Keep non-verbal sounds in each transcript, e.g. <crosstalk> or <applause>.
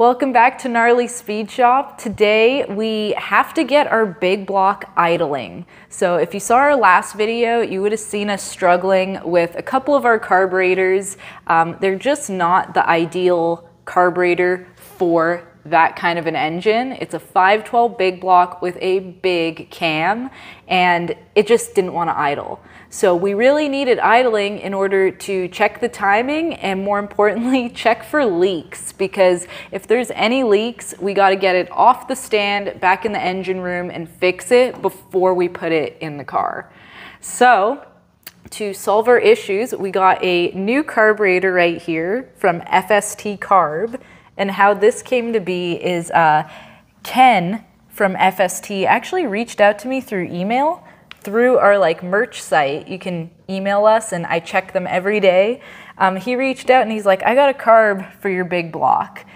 Welcome back to Gnarly Speed Shop. Today we have to get our big block idling. So if you saw our last video, you would have seen us struggling with a couple of our carburetors. Um, they're just not the ideal carburetor for that kind of an engine. It's a 512 big block with a big cam and it just didn't want to idle. So we really needed idling in order to check the timing and more importantly, <laughs> check for leaks because if there's any leaks, we got to get it off the stand, back in the engine room and fix it before we put it in the car. So to solve our issues, we got a new carburetor right here from FST Carb. And how this came to be is uh, Ken from FST actually reached out to me through email through our like merch site. You can email us and I check them every day. Um, he reached out and he's like, I got a carb for your big block.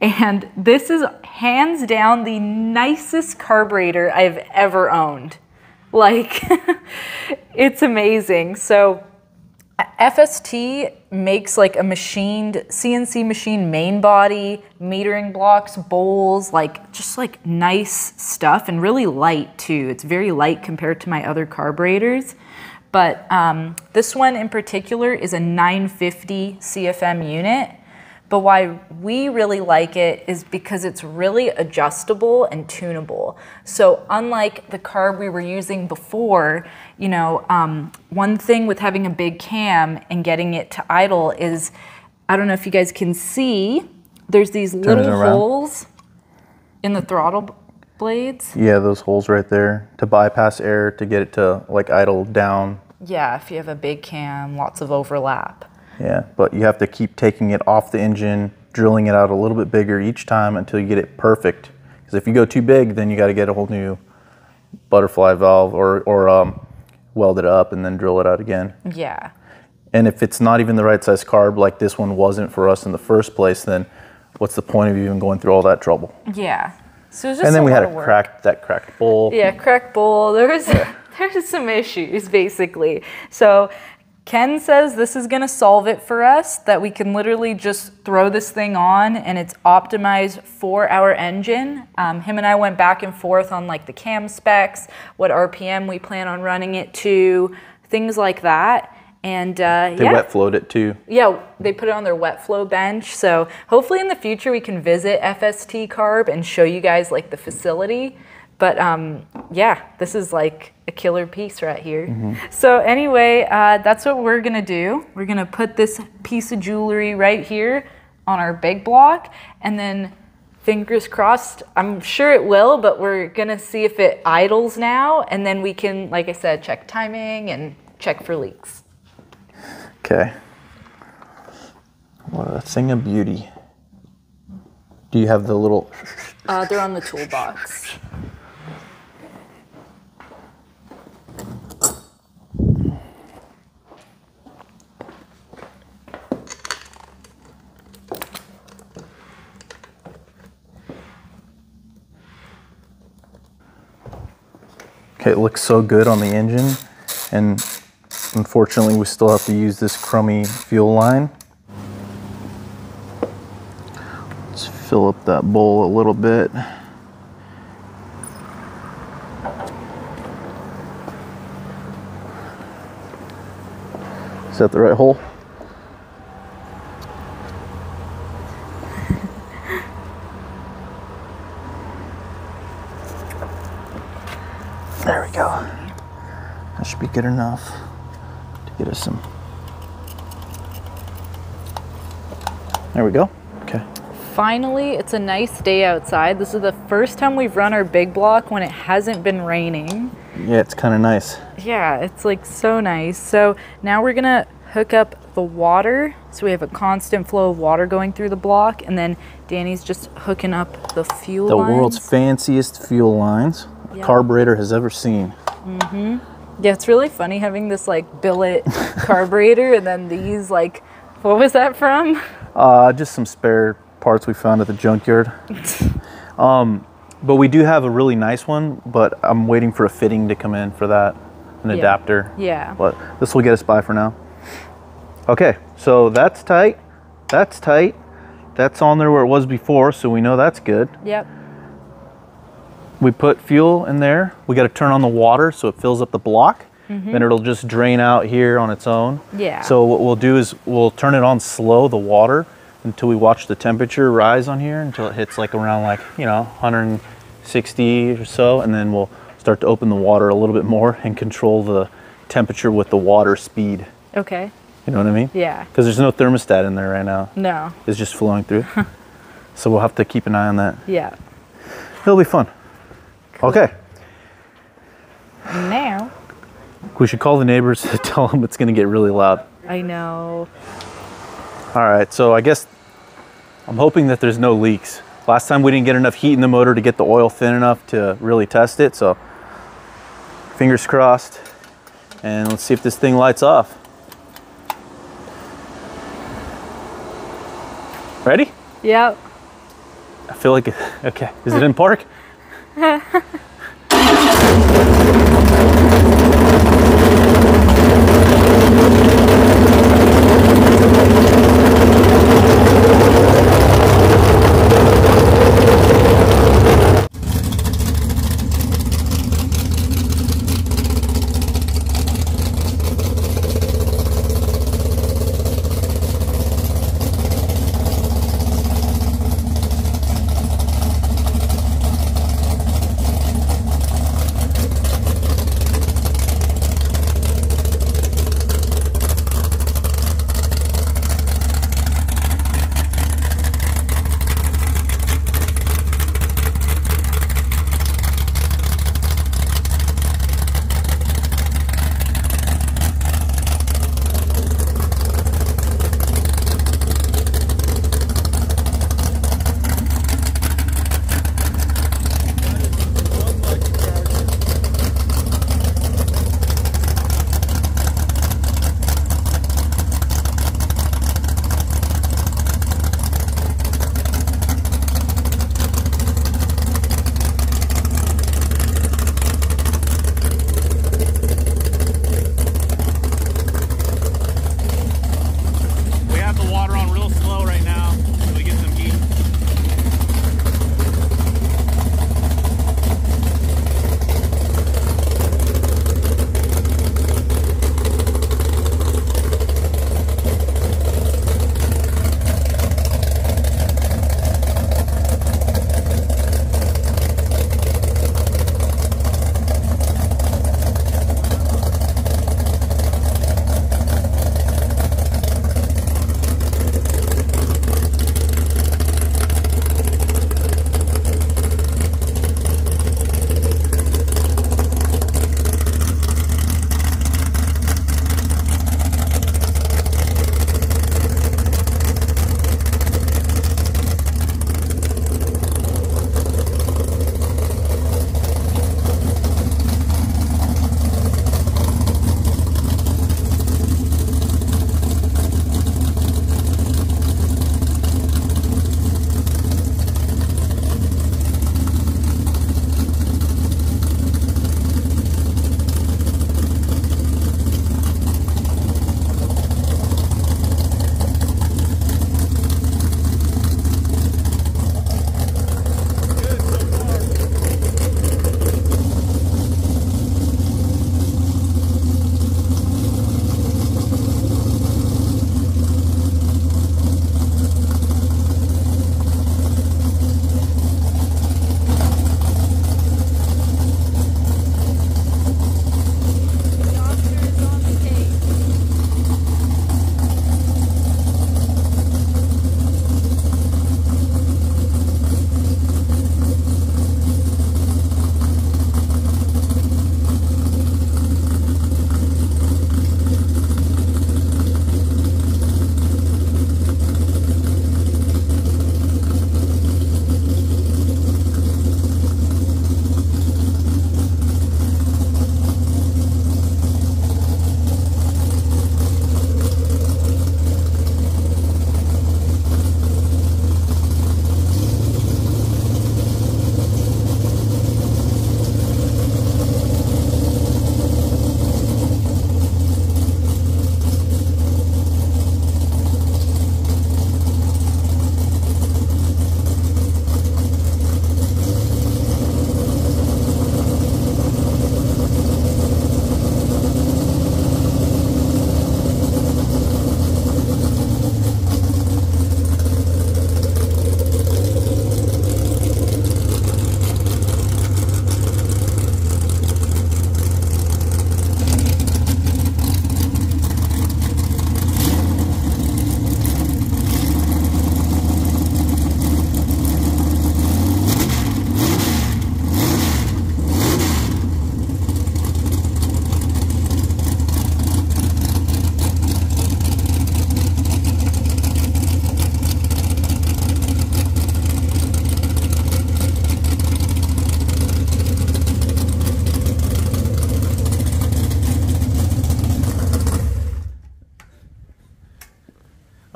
And this is hands down the nicest carburetor I've ever owned. Like, <laughs> it's amazing. So FST makes like a machined CNC machine main body, metering blocks, bowls, like just like nice stuff and really light too. It's very light compared to my other carburetors. But um, this one in particular is a 950 CFM unit but why we really like it is because it's really adjustable and tunable. So unlike the carb we were using before, you know, um, one thing with having a big cam and getting it to idle is, I don't know if you guys can see, there's these Turn little holes in the throttle blades. Yeah, those holes right there to bypass air to get it to like idle down. Yeah, if you have a big cam, lots of overlap. Yeah, but you have to keep taking it off the engine, drilling it out a little bit bigger each time until you get it perfect. Because if you go too big, then you got to get a whole new butterfly valve or, or um, weld it up and then drill it out again. Yeah. And if it's not even the right size carb, like this one wasn't for us in the first place, then what's the point of even going through all that trouble? Yeah. So and then we had a cracked that cracked bowl. Yeah, cracked bowl. There was <laughs> yeah. there's some issues basically. So Ken says this is going to solve it for us, that we can literally just throw this thing on and it's optimized for our engine. Um, him and I went back and forth on like the cam specs, what RPM we plan on running it to, things like that. And uh, they yeah. wet flowed it too. Yeah, they put it on their wet flow bench. So hopefully in the future we can visit FST Carb and show you guys like the facility. But um, yeah, this is like a killer piece right here. Mm-hmm. So anyway, uh, that's what we're gonna do. We're gonna put this piece of jewelry right here on our big block, and then fingers crossed, I'm sure it will, but we're gonna see if it idles now, and then we can, like I said, check timing and check for leaks. Okay. What a thing of beauty. Do you have the little? Uh, they're on the toolbox. It looks so good on the engine and unfortunately we still have to use this crummy fuel line. Let's fill up that bowl a little bit. Is that the right hole? There we go. That should be good enough to get us some. There we go. Okay. Finally, it's a nice day outside. This is the first time we've run our big block when it hasn't been raining. Yeah, it's kind of nice. Yeah, it's like so nice. So now we're gonna hook up the water. So we have a constant flow of water going through the block and then Danny's just hooking up the fuel The lines. world's fanciest fuel lines yep. carburetor has ever seen. Mm-hmm. Yeah, it's really funny having this like billet <laughs> carburetor and then these like, what was that from? Uh, just some spare parts we found at the junkyard. <laughs> um, but we do have a really nice one, but I'm waiting for a fitting to come in for that, an yeah. adapter. Yeah. But this will get us by for now. Okay, so that's tight, that's tight. that's on there where it was before, so we know that's good. Yep. We put fuel in there. We got to turn on the water so it fills up the block. Then it'll just drain out here on its own. Mm-hmm. Yeah. So what we'll do is we'll turn it on slow, the water, until we watch the temperature rise on here until it hits like around like, you know, 160 or so. And then we'll start to open the water a little bit more and control the temperature with the water speed. Okay. You know what I mean? Yeah. Because there's no thermostat in there right now. No. It's just flowing through. <laughs> so we'll have to keep an eye on that. Yeah. It'll be fun. Okay. Now, We should call the neighbors to <laughs> tell them it's going to get really loud. I know. All right, so I guess I'm hoping that there's no leaks. Last time we didn't get enough heat in the motor to get the oil thin enough to really test it, so fingers crossed. And let's see if this thing lights off. Ready? Yep. I feel like, it <laughs> okay, is it in park? ハハハッ。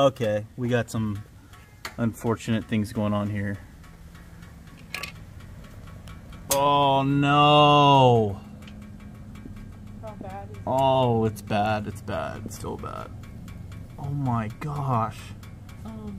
Okay, we got some unfortunate things going on here. Oh no! How bad is Oh, it's bad. It's bad. It's still bad. Oh my gosh. Oh.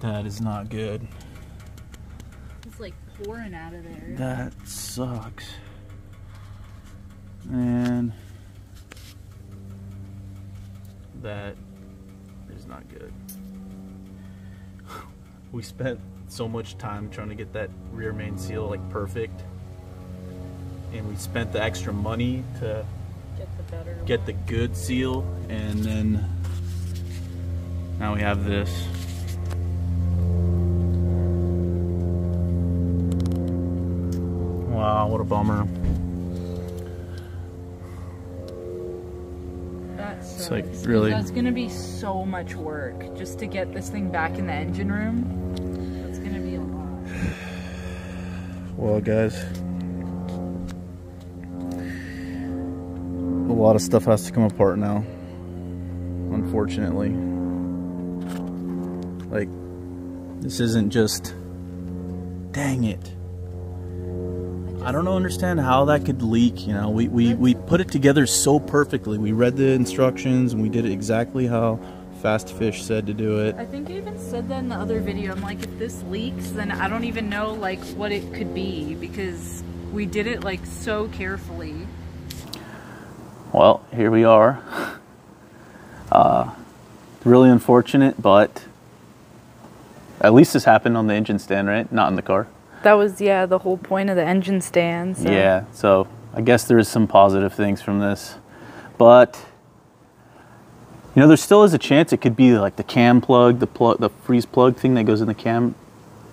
That is not good. It's like pouring out of there. That sucks. And that is not good. <laughs> We spent so much time trying to get that rear main seal like perfect. And we spent the extra money to Get the better. get the good seal and then now we have this. Wow, what a bummer. Like, really- That's gonna be so much work just to get this thing back in the engine room. That's gonna be a lot. Well, guys, a lot of stuff has to come apart now. Unfortunately, like this isn't just. Dang it! I don't understand how that could leak. You know, we, we we put it together so perfectly. We read the instructions and we did it exactly how Fast Fish said to do it. I think I even said that in the other video. I'm like, if this leaks, then I don't even know like what it could be because we did it like so carefully. Well, here we are. <laughs> Uh, really unfortunate, but at least this happened on the engine stand, right? Not in the car. That was yeah the whole point of the engine stand. so- Yeah, so I guess there is some positive things from this. But, you know, there still is a chance it could be like the cam plug, the plug, the freeze plug thing that goes in the cam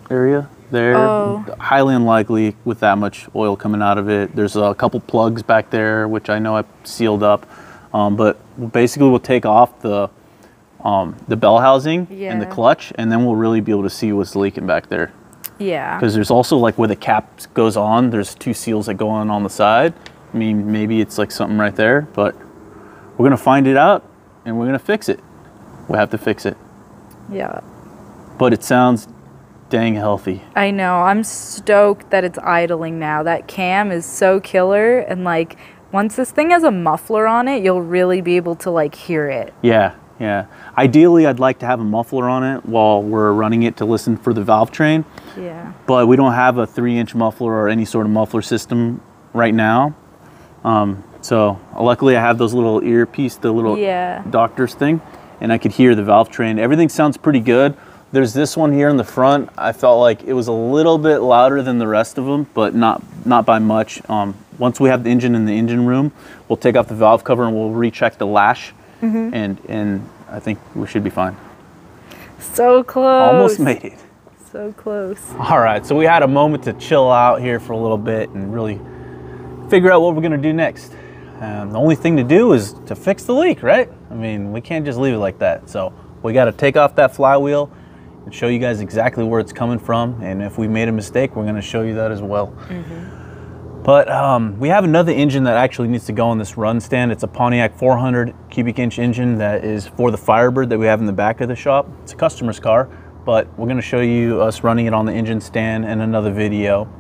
area there. Oh. Highly unlikely with that much oil coming out of it. There's a couple plugs back there, which I know I sealed up. Um, but basically, we'll take off the um, the bell housing and the clutch, and then we'll really be able to see what's leaking back there Yeah. because there's also like where the cap goes on there's two seals that go on on the side i mean maybe it's like something right there but we're gonna find it out and we're gonna fix it we have to fix it Yeah. but it sounds dang healthy I know. I'm stoked that it's idling now. That cam is so killer and like once this thing has a muffler on it, you'll really be able to like hear it. yeah yeah ideally i'd like to have a muffler on it while we're running it to listen for the valve train Yeah. but we don't have a three inch muffler or any sort of muffler system right now. Um, so luckily i have those little earpiece the little Yeah. doctor's thing and i could hear the valve train. Everything sounds pretty good. There's this one here in the front. I felt like it was a little bit louder than the rest of them but not not by much. Um, once we have the engine in the engine room we'll take off the valve cover and we'll recheck the lash and and i think we should be fine. So close. almost made it So close. all right, so we had a moment to chill out here for a little bit and really figure out what we're gonna do next. Um, the only thing to do is to fix the leak, right? I mean, we can't just leave it like that. So we got to take off that flywheel and show you guys exactly where it's coming from. And if we made a mistake, we're gonna show you that as well. But um, we have another engine that actually needs to go on this run stand. It's a Pontiac 400 cubic inch engine that is for the Firebird that we have in the back of the shop. It's a customer's car, but we're gonna show you us running it on the engine stand in another video.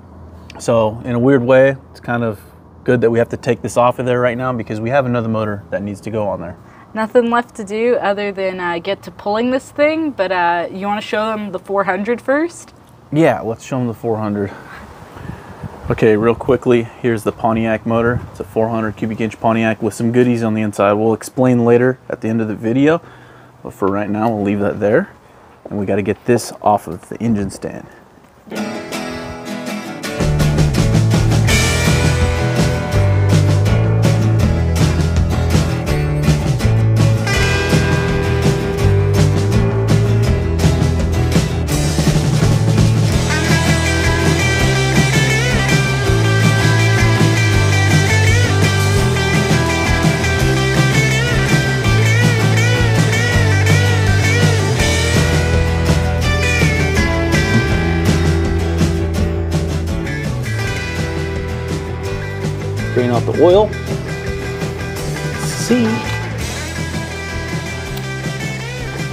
So in a weird way, it's kind of good that we have to take this off of there right now because we have another motor that needs to go on there. Nothing left to do other than uh, get to pulling this thing, but uh, you want to show them the 400 first? Yeah, let's show them the 400. Okay, real quickly, here's the Pontiac motor. It's a 400 cubic inch Pontiac with some goodies on the inside. We'll explain later at the end of the video, but for right now, we'll leave that there. And we gotta get this off of the engine stand. Drain out the oil. See.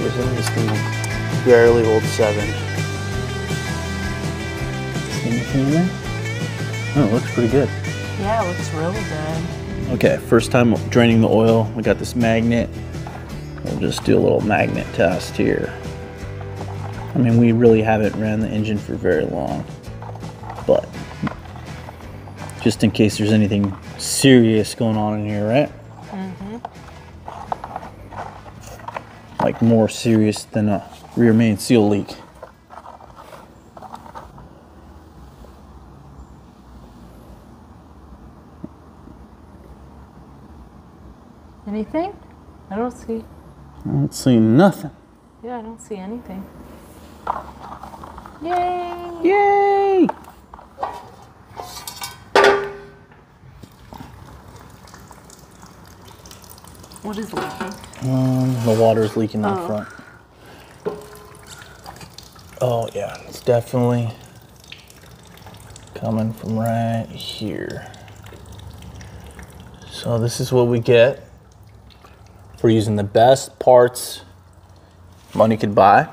This This thing barely holds seven. Anything in there? Oh, it looks pretty good. Yeah, it looks really good. Okay, first time draining the oil. We got this magnet. We'll just do a little magnet test here. I mean, we really haven't ran the engine for very long, but just in case there's anything serious going on in here, right? Mm-hmm. Like more serious than a rear main seal leak. Anything? I don't see. I don't see nothing. Yeah, I don't see anything. Yay! Yay! What is leaking? Um, the is leaking Oh. front. Oh yeah, it's definitely coming from right here. So this is what we get for using the best parts money could buy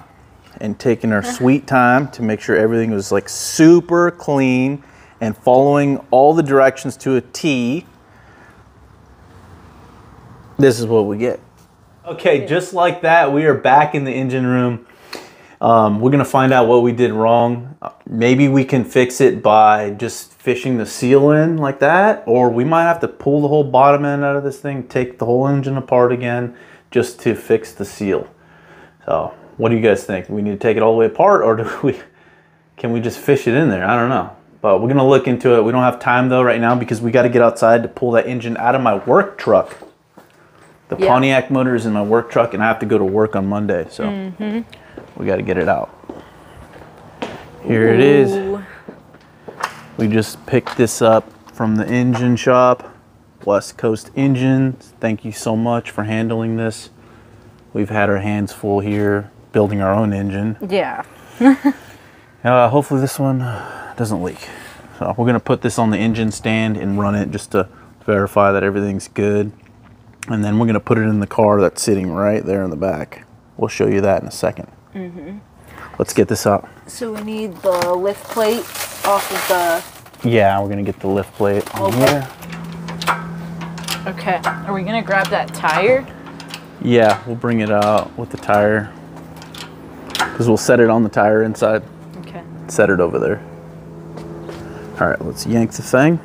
and taking our <laughs> sweet time to make sure everything was like super clean and following all the directions to a T. This is what we get. Okay, just like that, we are back in the engine room. Um, we're gonna find out what we did wrong. Uh, Maybe we can fix it by just fishing the seal in like that, or we might have to pull the whole bottom end out of this thing, take the whole engine apart again, just to fix the seal. So, what do you guys think? We need to take it all the way apart, or <laughs> do we? Can we just fish it in there? I don't know. But we're gonna look into it. We don't have time though right now because we got to get outside to pull that engine out of my work truck. The Yeah. Pontiac motor is in my work truck, and I have to go to work on Monday, so we got to get it out. Here it is. We just picked this up from the engine shop, West Coast Engines. Thank you so much for handling this. We've had our hands full here building our own engine. Yeah. <laughs> Uh, hopefully this one doesn't leak. So we're gonna put this on the engine stand and run it just to verify that everything's good. And then we're gonna put it in the car that's sitting right there in the back. We'll show you that in a 2nd Mm-hmm. Let's get this up. So we need the lift plate off of the... Yeah, we're gonna get the lift plate on Okay. here. Okay. Are we gonna grab that tire? Yeah, we'll bring it out with the tire. Because we'll set it on the tire inside, Okay. set it over there. All right, let's yank the thing.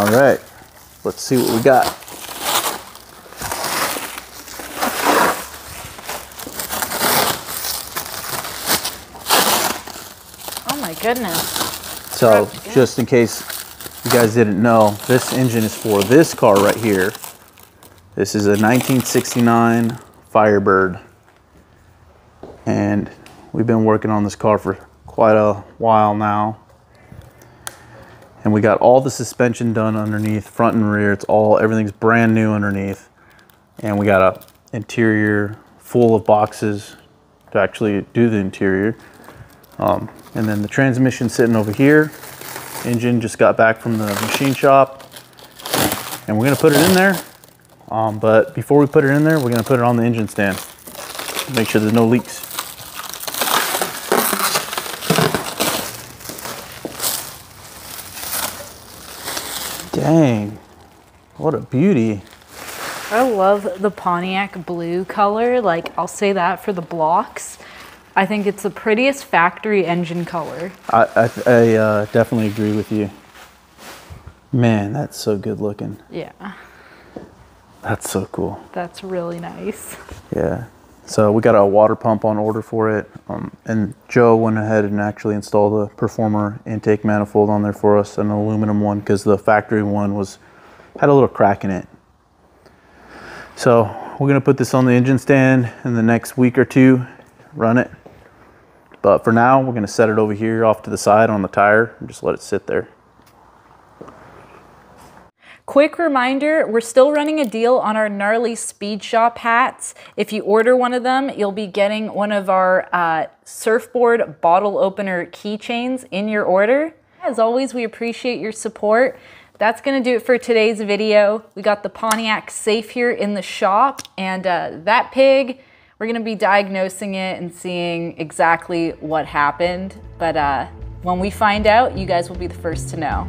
All right, let's see what we got. Oh my goodness. So, just in case you guys didn't know, this engine is for this car right here. This is a 1969 Firebird. And we've been working on this car for quite a while now. And we got all the suspension done underneath, front and rear. It's all, everything's brand new underneath. And we got a interior full of boxes to actually do the interior. Um, and then the transmission sitting over here. Engine just got back from the machine shop. And we're gonna put it in there. Um, but before we put it in there, we're gonna put it on the engine stand. Make sure there's no leaks. Dang, what a beauty. I love the Pontiac blue color. Like, I'll say that for the blocks. I think it's the prettiest factory engine color. I, I, I uh, definitely agree with you. Man, that's so good looking. Yeah, That's so cool. that's really nice. Yeah. So we got a water pump on order for it. Um, and Joe went ahead and actually installed a performer intake manifold on there for us, an aluminum one, because the factory one was had a little crack in it. So we're gonna put this on the engine stand in the next week or two, run it. But for now, we're gonna set it over here off to the side on the tire and just let it sit there. Quick reminder, we're still running a deal on our gnarly speed shop hats. If you order one of them, you'll be getting one of our uh, surfboard bottle opener keychains in your order. As always, we appreciate your support. that's gonna do it for today's video. We got the Pontiac safe here in the shop and uh, that pig, we're gonna be diagnosing it and seeing exactly what happened. But uh, when we find out, you guys will be the first to know.